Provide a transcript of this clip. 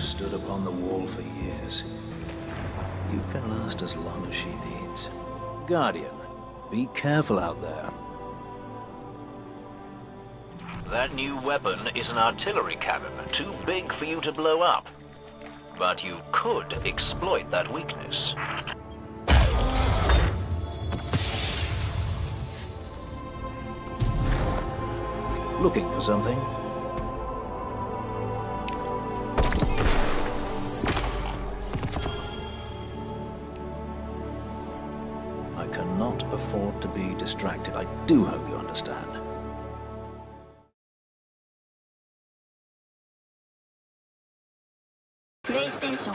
stood upon the wall for years. You can last as long as she needs. Guardian, be careful out there. That new weapon is an artillery cannon, too big for you to blow up. But you could exploit that weakness. Looking for something? Cannot afford to be distracted. I do hope you understand. PlayStation